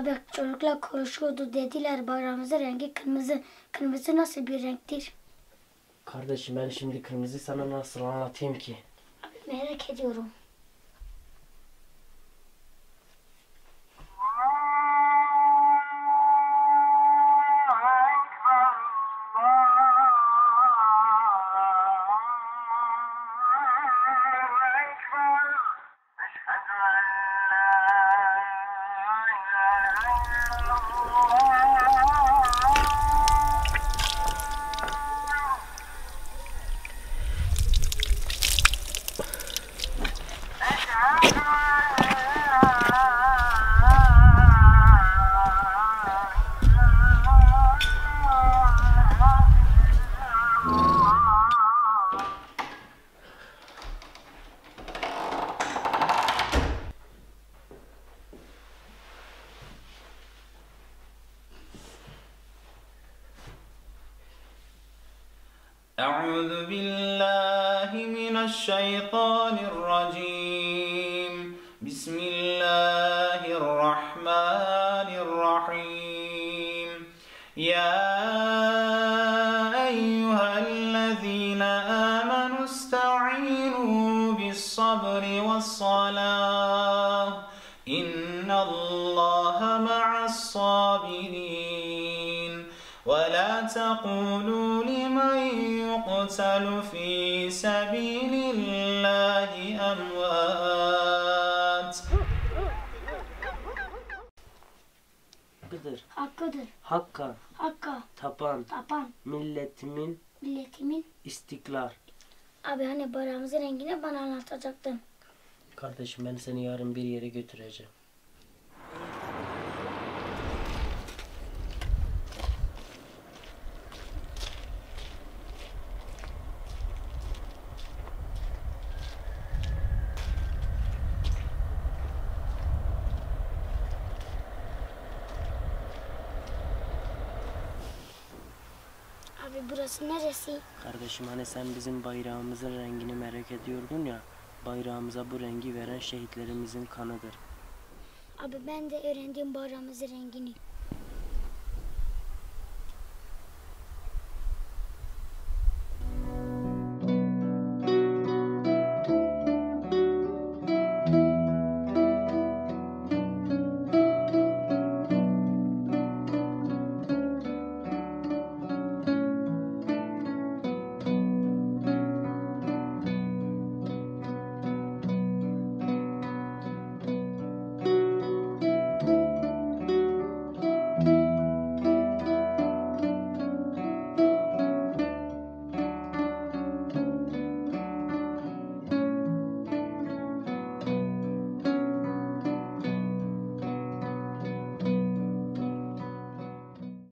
Abi çocuklar konuşuyordu dediler bayrağımızın rengi kırmızı. Kırmızı nasıl bir renktir? Kardeşim ben şimdi kırmızı sana nasıl anlatayım ki? Abi merak ediyorum. Oh, أعوذ بالله من الشيطان الرجيم. بسم الله الرحمن الرحيم. يا أيها الذين آمنوا استعينوا بالصبر والصلاة. ولا تقولوا لمن يقتل في سبيل الله أموات Hakkıdır. Hakkıdır. Hakka Hakka tapan tapan milletimin milletimin. istiklal. Abi hani bayrağımızın rengini bana anlatacaktın. Kardeşim ben seni yarın bir yere götüreceğim. Abi burası neresi? Kardeşim hani sen bizim bayrağımızın rengini merak ediyordun ya. Bayrağımıza bu rengi veren şehitlerimizin kanıdır. Abi ben de öğrendim bayrağımızın rengini.